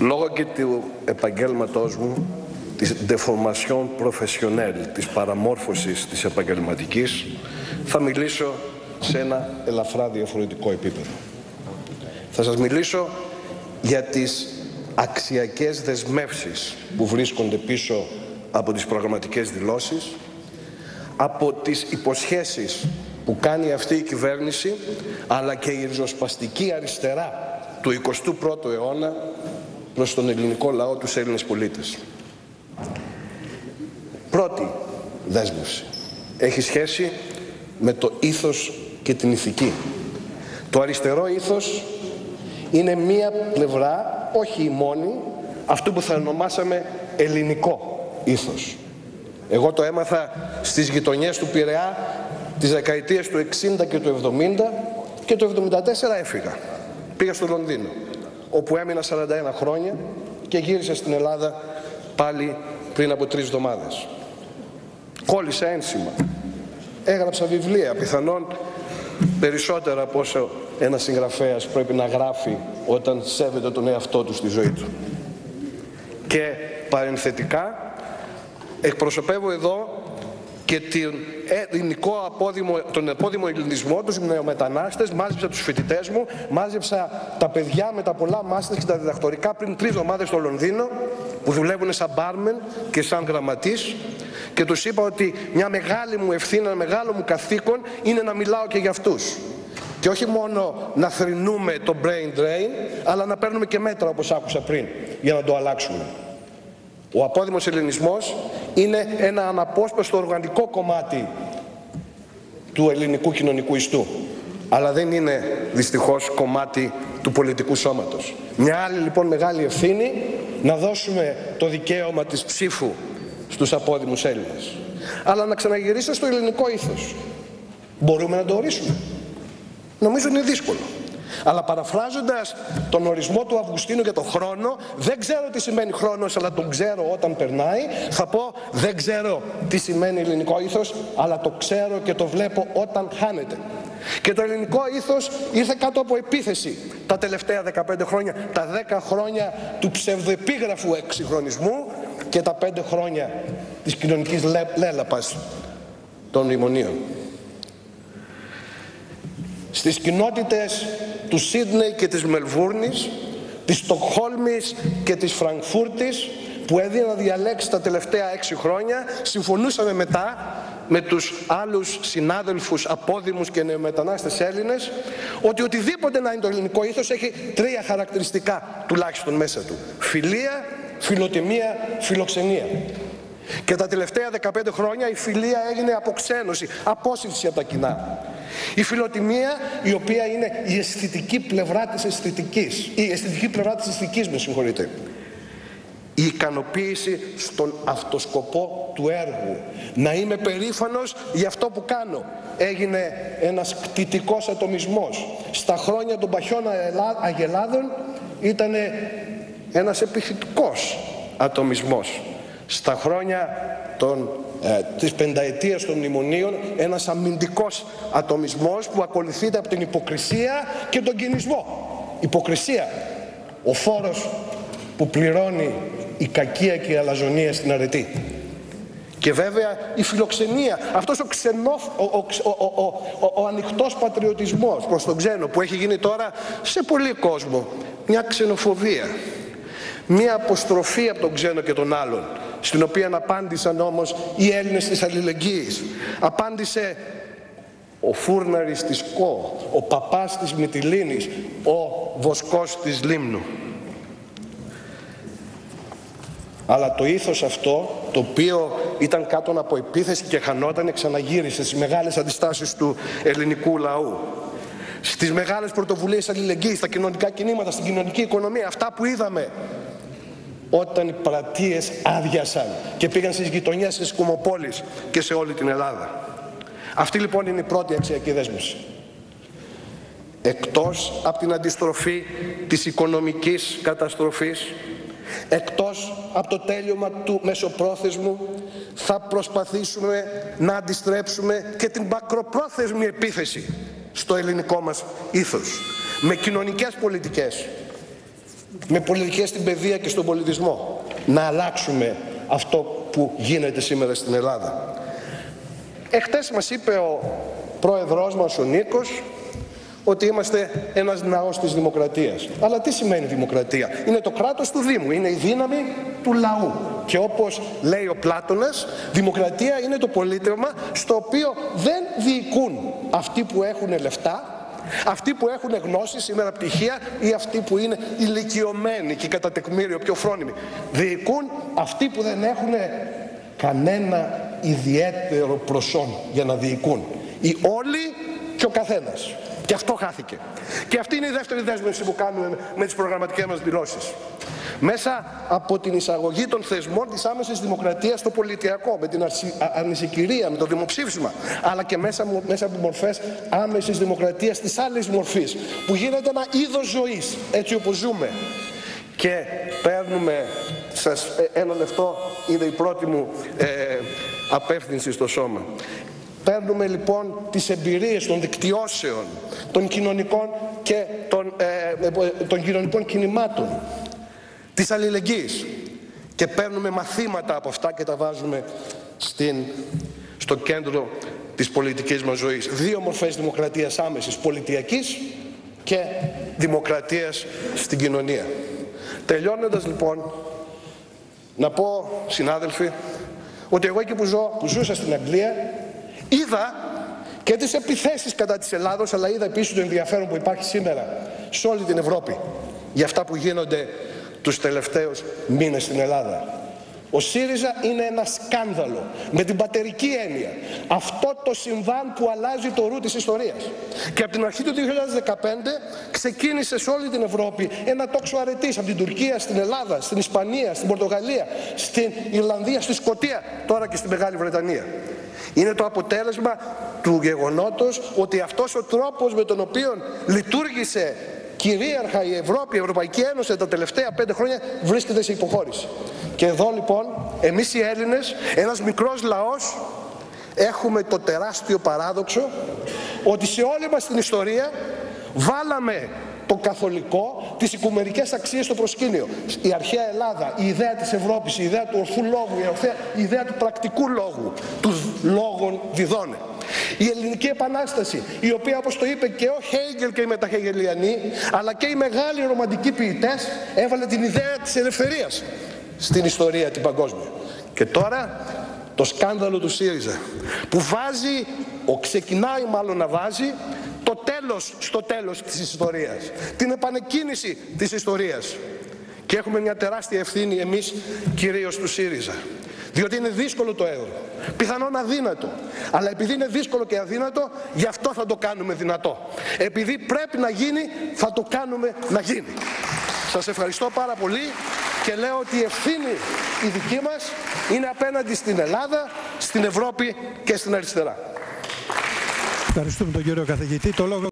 Λόγω και του επαγγέλματός μου, της deformation professionnelle, της παραμόρφωσης της επαγγελματικής, θα μιλήσω σε ένα ελαφρά διαφορετικό επίπεδο. Θα σας μιλήσω για τις αξιακές δεσμεύσεις που βρίσκονται πίσω από τις προγραμματικές δηλώσεις, από τις υποσχέσεις που κάνει αυτή η κυβέρνηση, αλλά και η ριζοσπαστική αριστερά του 21ου αιώνα προς τον ελληνικό λαό, τους Έλληνες πολίτες. Πρώτη δέσμευση έχει σχέση με το ήθος και την ηθική. Το αριστερό ήθος είναι μία πλευρά, όχι η μόνη, αυτού που θα ονομάσαμε ελληνικό ήθος. Εγώ το έμαθα στις γειτονιές του Πειραιά τις δεκαετίες του 60 και του 70 και το 74 έφυγα. Πήγα στο Λονδίνο, όπου έμεινα 41 χρόνια και γύρισα στην Ελλάδα πάλι πριν από τρεις εβδομάδες. Κόλλησα ένσημα. Έγραψα βιβλία, πιθανόν περισσότερα από όσο ένας συγγραφέας πρέπει να γράφει όταν σέβεται τον εαυτό του στη ζωή του. Και παρενθετικά εκπροσωπεύω εδώ και τον ελληνικό απόδημο, τον απόδημο ελληνισμό, τους νεομετανάστες, μάζεψα τους φοιτητές μου, μάζεψα τα παιδιά με τα πολλά μάστερ και τα διδακτορικά πριν τρεις εβδομάδες στο Λονδίνο, που δουλεύουν σαν μπάρμεν και σαν γραμματής και τους είπα ότι μια μεγάλη μου ευθύνη, ένα μεγάλο μου καθήκον είναι να μιλάω και για αυτούς. Και όχι μόνο να θρυνούμε το brain drain, αλλά να παίρνουμε και μέτρα όπως άκουσα πριν, για να το αλλάξουμε. Ο απόδημος ελληνισμός είναι ένα αναπόσπαστο οργανικό κομμάτι του ελληνικού κοινωνικού ιστού. Αλλά δεν είναι δυστυχώς κομμάτι του πολιτικού σώματος. Μια άλλη λοιπόν μεγάλη ευθύνη να δώσουμε το δικαίωμα της ψήφου στους απόδημους Έλληνες. Αλλά να ξαναγυρίσω στο ελληνικό ήθος. Μπορούμε να το ορίσουμε. Νομίζω είναι δύσκολο. Αλλά παραφράζοντας τον ορισμό του Αυγουστίνου για τον χρόνο, δεν ξέρω τι σημαίνει χρόνος, αλλά τον ξέρω όταν περνάει. Θα πω δεν ξέρω τι σημαίνει ελληνικό ήθος, αλλά το ξέρω και το βλέπω όταν χάνεται. Και το ελληνικό ήθος ήρθε κάτω από επίθεση τα τελευταία 15 χρόνια, τα 10 χρόνια του ψευδεπίγραφου εξυγχρονισμού και τα 5 χρόνια της κοινωνικής λέλαπας των μνημονίων στις κοινότητες του Σίδνεϊ και της Μελβούρνης, της Στοκχόλμης και της Φραγκφούρτης που έδιναν διαλέξει τα τελευταία έξι χρόνια, συμφωνούσαμε μετά με τους άλλους συνάδελφους απόδημους και νεομετανάστες Έλληνες ότι οτιδήποτε να είναι το ελληνικό ήθος έχει τρία χαρακτηριστικά τουλάχιστον μέσα του. Φιλία, φιλοτιμία, φιλοξενία. Και τα τελευταία 15 χρόνια η φιλία έγινε αποξένωση, απόσυρση από τα κοινά. Η φιλοτιμία η οποία είναι η αισθητική πλευρά της αισθητικής, η αισθητική πλευρά της αισθητικής με συγχωρείτε. Η ικανοποίηση στον αυτοσκοπό του έργου. Να είμαι περήφανος για αυτό που κάνω. Έγινε ένας κτητικός ατομισμός. Στα χρόνια των παχιών αγελάδων ήταν ένας επιθετικός ατομισμός. Στα χρόνια των ε, της πενταετίας των μνημονίων ένας αμυντικός ατομισμός που ακολουθείται από την υποκρισία και τον κινησμό. Υποκρισία, ο φόρος που πληρώνει η κακία και η αλαζονία στην αρετή. Και βέβαια η φιλοξενία, αυτός ο, ξενόφ, ο, ο, ο, ο, ανοιχτός πατριωτισμός προς τον ξένο που έχει γίνει τώρα σε πολύ κόσμο. Μια ξενοφοβία, μια αποστροφή από τον ξένο και τον άλλον στην οποία απάντησαν όμως οι Έλληνες της αλληλεγγύης. Απάντησε ο Φούρναρης της Κο, ο παπάς της Μυτιλίνης, ο Βοσκός της Λίμνου. Αλλά το ήθος αυτό, το οποίο ήταν κάτω από επίθεση και χανόταν, ξαναγύρισε στις μεγάλες αντιστάσεις του ελληνικού λαού. Στις μεγάλες πρωτοβουλίες αλληλεγγύης, στα κοινωνικά κινήματα, στην κοινωνική οικονομία, αυτά που είδαμε όταν οι πρατείες άδειασαν και πήγαν στις γειτονιές της Κουμοπόλης και σε όλη την Ελλάδα. Αυτή λοιπόν είναι η πρώτη αξιακή δέσμευση. Εκτός από την αντιστροφή της οικονομικής καταστροφής, εκτός από το τέλειωμα του μεσοπρόθεσμου, θα προσπαθήσουμε να αντιστρέψουμε και την μακροπρόθεσμη επίθεση στο ελληνικό μας ήθος. Με κοινωνικές πολιτικές, με πολιτικές στην παιδεία και στον πολιτισμό να αλλάξουμε αυτό που γίνεται σήμερα στην Ελλάδα. Εχθές μας είπε ο πρόεδρός μας ο Νίκος ότι είμαστε ένας ναός της δημοκρατίας. Αλλά τι σημαίνει δημοκρατία; Είναι το κράτος του Δήμου, είναι η δύναμη του λαού. Και όπως λέει ο Πλάτωνας, δημοκρατία είναι το πολίτευμα στο οποίο δεν διοικούν αυτοί που έχουν λεφτά, αυτοί που έχουν γνώση, σήμερα πτυχία ή αυτοί που είναι ηλικιωμένοι και κατά τεκμήριο πιο φρόνιμοι. Διοικούν αυτοί που δεν έχουν κανένα ιδιαίτερο προσόν για να διοικούν. Οι όλοι και ο καθένας. Και αυτό χάθηκε. Και αυτή είναι η δεύτερη δέσμευση που κάνουμε με τις προγραμματικές μας δηλώσεις. Μέσα από την εισαγωγή των θεσμών της άμεσης δημοκρατίας στο πολιτιακό, με την αρνησικυρία, με το δημοψήφισμα, αλλά και μέσα, μέσα από μορφές άμεσης δημοκρατίας της άλλης μορφής, που γίνεται ένα είδος ζωής, έτσι όπως ζούμε. Και παίρνουμε, σας, ε, ένα λεπτό είναι η πρώτη μου ε, απεύθυνση στο σώμα. Παίρνουμε λοιπόν τις εμπειρίες των δικτυώσεων, των κοινωνικών και των, ε, ε, των κοινωνικών κινημάτων, της αλληλεγγύης και παίρνουμε μαθήματα από αυτά και τα βάζουμε στην, στο κέντρο της πολιτικής μας ζωής. Δύο μορφές δημοκρατίας άμεσης, πολιτιακής και δημοκρατίας στην κοινωνία. Τελειώνοντας λοιπόν, να πω συνάδελφοι, ότι εγώ εκεί που, ζω, που ζούσα στην Αγγλία Είδα και τις επιθέσεις κατά της Ελλάδος, αλλά είδα επίσης το ενδιαφέρον που υπάρχει σήμερα σε όλη την Ευρώπη για αυτά που γίνονται τους τελευταίους μήνες στην Ελλάδα. Ο ΣΥΡΙΖΑ είναι ένα σκάνδαλο με την πατερική έννοια. Αυτό το συμβάν που αλλάζει το ρου της ιστορίας. Και από την αρχή του 2015 ξεκίνησε σε όλη την Ευρώπη ένα τόξο αρετής από την Τουρκία στην Ελλάδα, στην Ισπανία, στην Πορτογαλία, στην Ιρλανδία, στη Σκωτία, τώρα και στη Μεγάλη Βρετανία. Είναι το αποτέλεσμα του γεγονότος ότι αυτός ο τρόπος με τον οποίο λειτουργήσε κυρίαρχα η Ευρώπη, η Ευρωπαϊκή Ένωση τα τελευταία πέντε χρόνια βρίσκεται σε υποχώρηση. Και εδώ λοιπόν εμείς οι Έλληνες, ένας μικρός λαός, έχουμε το τεράστιο παράδοξο ότι σε όλη μας την ιστορία βάλαμε το καθολικό, τις οικουμενικές αξίες στο προσκήνιο. Η αρχαία Ελλάδα, η ιδέα της Ευρώπης, η ιδέα του ορθού λόγου, η, ιδέα του πρακτικού λόγου, τους λόγων διδώνε. Η ελληνική επανάσταση, η οποία όπως το είπε και ο Χέγγελ και οι μεταχεγελιανοί, αλλά και οι μεγάλοι ρομαντικοί ποιητές, έβαλε την ιδέα της ελευθερίας στην ιστορία την παγκόσμια. Και τώρα το σκάνδαλο του ΣΥΡΙΖΑ, που βάζει, ο ξεκινάει μάλλον να βάζει, το τέλος στο τέλος της ιστορίας. Την επανεκκίνηση της ιστορίας. Και έχουμε μια τεράστια ευθύνη εμείς κυρίως του ΣΥΡΙΖΑ. Διότι είναι δύσκολο το έργο. Πιθανόν αδύνατο. Αλλά επειδή είναι δύσκολο και αδύνατο, γι' αυτό θα το κάνουμε δυνατό. Επειδή πρέπει να γίνει, θα το κάνουμε να γίνει. Σας ευχαριστώ πάρα πολύ και λέω ότι η ευθύνη η δική μας είναι απέναντι στην Ελλάδα, στην Ευρώπη και στην αριστερά. Ευχαριστούμε τον κύριο καθηγητή. Το λόγο...